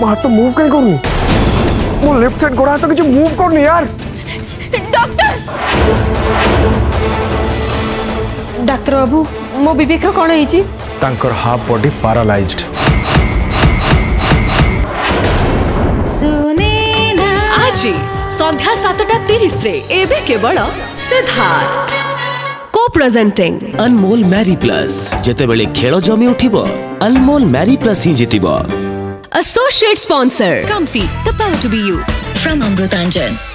ମୋ ହାତ ମୁଭ୍ କାହିଁ କରୁନି ମୋ ଲେଫ୍ଟ ସାଇଡ୍ ଗୋଡ଼ ହାତ କିଛି ମୁଭ୍ କରୁନି यार ଡକ୍ଟର ଡାକ୍ତର ବାବୁ ମୋ ବିବେକର କ'ଣ ହେଇଛି ତାଙ୍କର ହାଫ୍ ବଡି ପାରାଲାଇଜ୍ଡ ଆଜି ସନ୍ଧ୍ୟା ସାତଟା ତିରିଶରେ ଏବେ କେବଳ Siddharth co presenting Anmol Marie plus ଯେତେବେଳେ ଖେଳ ଜମି ଉଠିବ ଅନମୋଲ ମ୍ୟାରି ପ୍ଲସ୍ ହିଁ ଜିତିବ Associate Sponsor Comfy, the power to be you. From Amrutanjan.